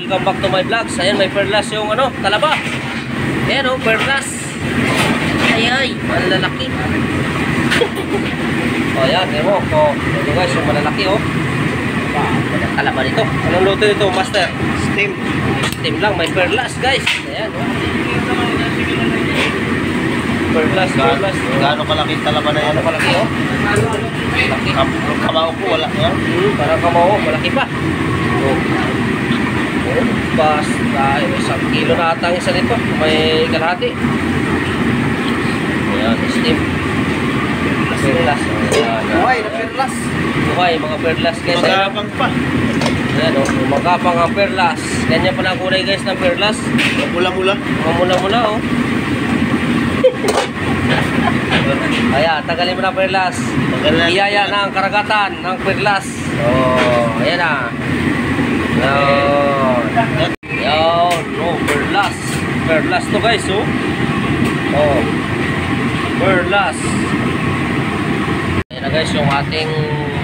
Welcome back to my vlogs. Ayan, may perlas yung ano, talaba. Ayan oh, perlas. Ay ay, malalaki. oh, ayan, ayan mo. Oh, ito guys, yung malalaki oh. Wow, walang talaba nito. Anong luto nito, master? Steam. Steam lang, may perlas guys. Ayan oh. Perlas, perlas. Gaano kalaki talaba na yan? Ano kalaki oh? Malaki. Kam kamao ko wala yan. Hmm, parang kamao, malaki pa. Oh. Oh, basta, isang kilo na ata ang isa nito. May kalahati. Ayan, steam. Perlas. Buhay na perlas. Buhay, mga perlas guys. Ayan, Magabang pa. ayan oh, magapang ang perlas. Ganyan pala ang kulay guys ng perlas. Mula-mula. Mga mula-mula oh. Ayan, tanggalin mo na perlas. Iyaya na ang karagatan ng perlas. Oh, ayan na. Yan. Yan. Oh, perlas. Perlas to guys, oh. Oh. Perlas. Ayan na guys, yung ating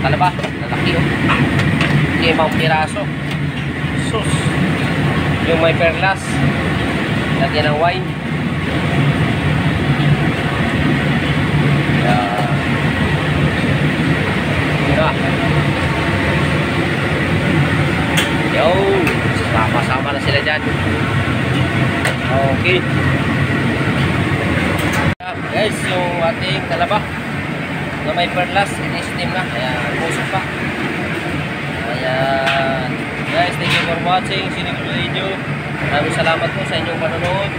talaba. Lalaki, oh. Limang piraso. Sus. Yung may perlas. Lagyan ng wine. Na. Yun. Sama-sama na sila dyan. Okay. Guys, yung ating talaba na may perlas, in-steam na. Ayan, puso pa. Ayan. Guys, thank you for watching. Siniguro video. Maraming salamat po sa inyong panonood.